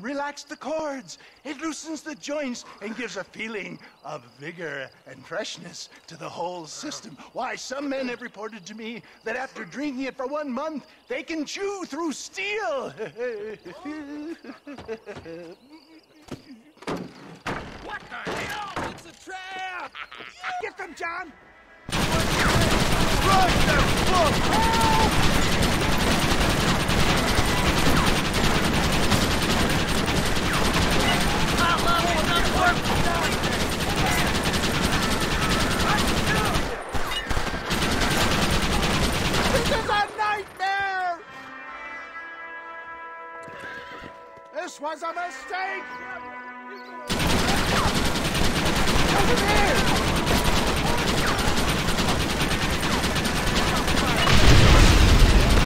relax the cords. It loosens the joints and gives a feeling of vigor and freshness to the whole system. Why, some men have reported to me that after drinking it for one month, they can chew through steel. What the hell? It's a trap! Get them, John! This was a mistake!